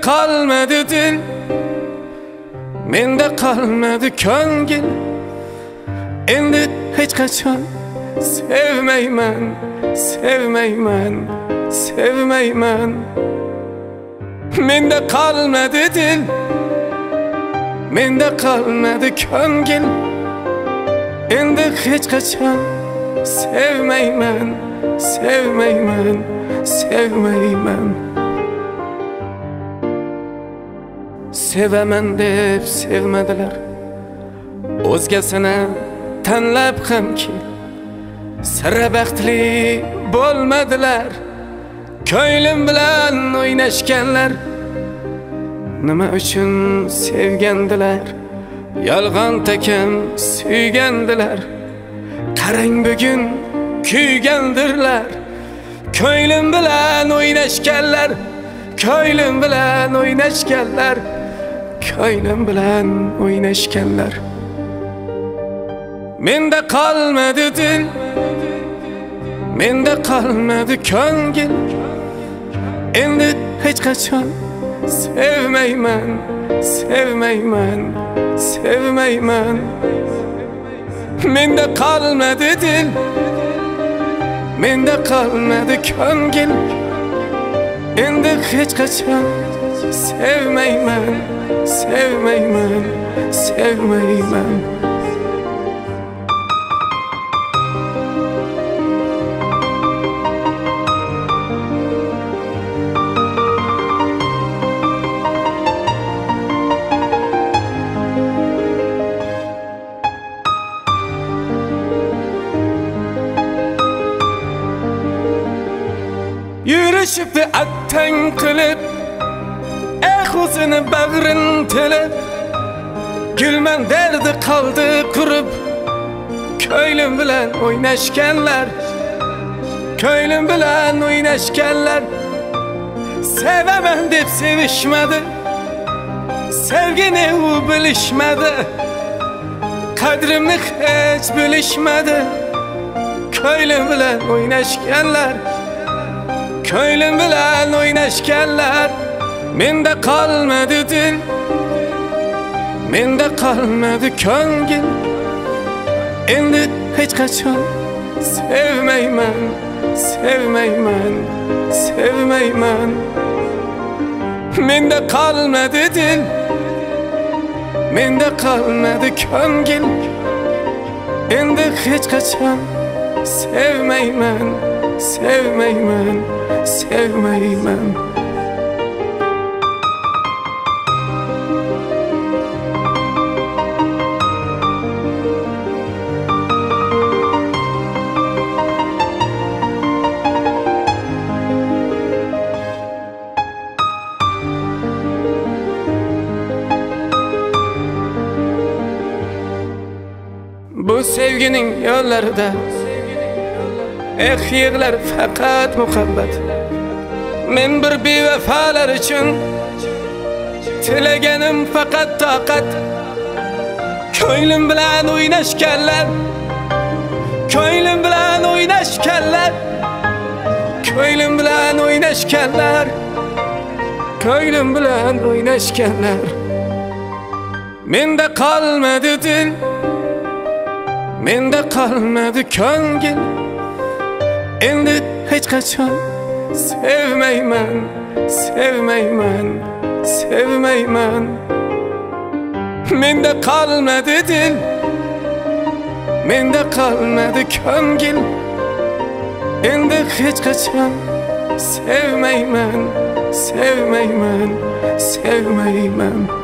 qolmadi dil menda qolmadi ko'ngil endi hech qachon sevmayman sevmayman sevmayman menda qolmadi dil menda qolmadi ko'ngil endi hech qachon sevmayman sevmayman sevmayman sevaman deb sevmadilar. O'zgasini tanlab hamki sira baxtli bo'lmadilar. Ko'nglim bilan o'ynashganlar nima uchun sevgandilar? Yolg'on takam suygandilar qarang bugun kuygandirlar. Ko'nglim bilan o'ynashganlar ko'nglim bilan o'ynashganlar. Ko'nglim bilan o'ynashganlar menda qolmadi dil menda qolmadi ko'ngil endi hech qachon sevmayman sevmayman sevmayman menda qolmadi dil menda qolmadi ko'ngil endi hech qachon sevmayman sevmayman sevmayman yurishibdi attang qilib eh o'zini bag'rin tilib gulman derdi qoldi qurib ko'nglim bilan o'ynashganlar ko'nglim bilan o'ynashganlar sevaman deb sevishmadi sevgini u bilishmadi qadrimni hech bilishmadi ko'nglim bilan o'ynashganlar ko'nglim bilan o'ynashganlar menda qolmadi dil menda qolmadi ko'ngil endi hech qachon sevmayman sevmayman sevmayman menda qolmadi dil menda qolmadi ko'ngil endi hech qachon sevmayman sevmayman sevmayman Bu sevginin yollarida. Eh yig'lar faqat muhabbat. Men bir bevafalar uchun Tilaganim faqat toqat. Ko'nglim bilan o'ynashganlar Ko'nglim bilan o'ynashganlar Ko'nglim bilan o'ynashganlar Ko'nglim bilan o'ynashganlar. Menda qolmadi dil. Menda qolmadi ko'ngil Endi hech qachon sevmayman, sevmayman, sevmayman. Menda qolmadi dil, menda qolmadi ko'ngil. Endi hech qachon sevmayman, sevmayman, sevmayman.